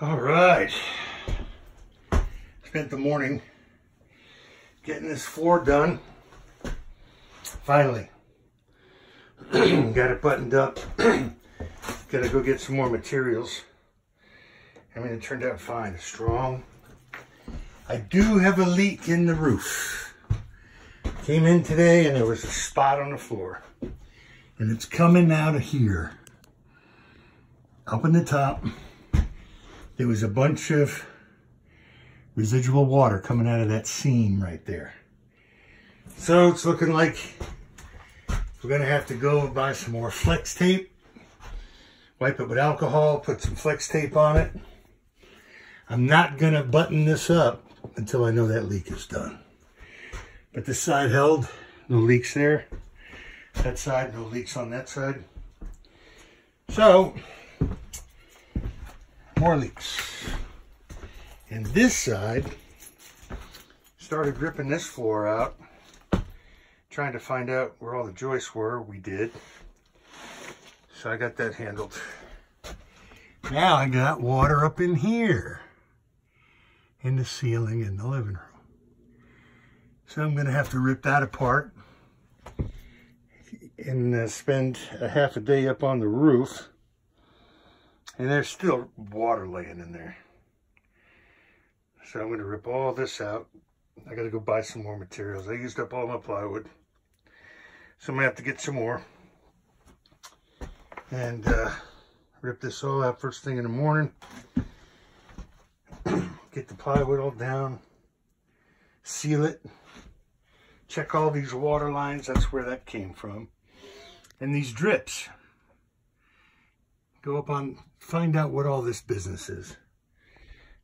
All right. Spent the morning getting this floor done. Finally. Got it buttoned up. Gotta go get some more materials. I mean, it turned out fine. Strong. I do have a leak in the roof. Came in today and there was a spot on the floor. And it's coming out of here. Up in the top there was a bunch of residual water coming out of that seam right there. So it's looking like we're gonna have to go and buy some more flex tape, wipe it with alcohol, put some flex tape on it. I'm not gonna button this up until I know that leak is done. But this side held, no leaks there. That side, no leaks on that side. So, more leaks. And this side, started ripping this floor out, trying to find out where all the joists were. We did. So I got that handled. Now I got water up in here, in the ceiling in the living room. So I'm going to have to rip that apart and uh, spend a half a day up on the roof and there's still water laying in there. So I'm going to rip all this out. I got to go buy some more materials. I used up all my plywood. So I'm to have to get some more. And uh, rip this all out first thing in the morning. get the plywood all down. Seal it. Check all these water lines. That's where that came from. And these drips go up on, find out what all this business is.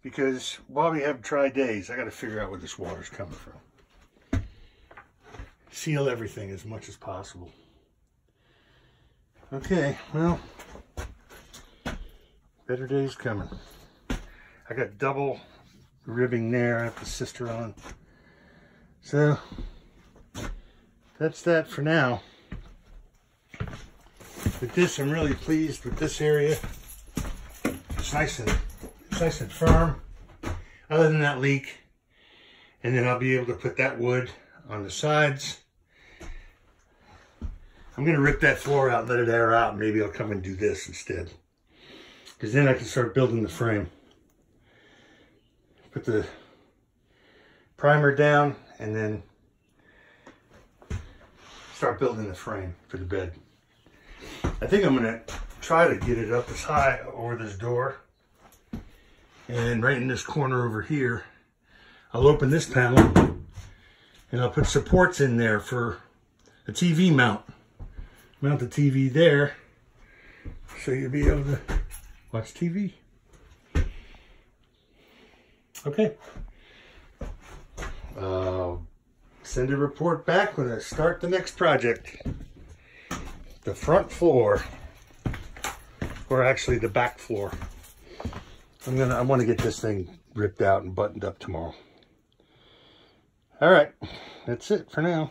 Because while we have dry days, I got to figure out where this water's coming from. Seal everything as much as possible. Okay, well, better days coming. I got double ribbing there. I have the sister on. So, that's that for now with this, I'm really pleased with this area. It's nice and it's nice and firm. Other than that leak. And then I'll be able to put that wood on the sides. I'm to rip that floor out let it air out. Maybe I'll come and do this instead. Because then I can start building the frame. Put the primer down and then start building the frame for the bed. I think I'm gonna try to get it up as high over this door. And right in this corner over here, I'll open this panel and I'll put supports in there for a TV mount. Mount the TV there so you'll be able to watch TV. Okay. Uh, send a report back when I start the next project the front floor, or actually the back floor. I'm gonna, I want to get this thing ripped out and buttoned up tomorrow. All right, that's it for now.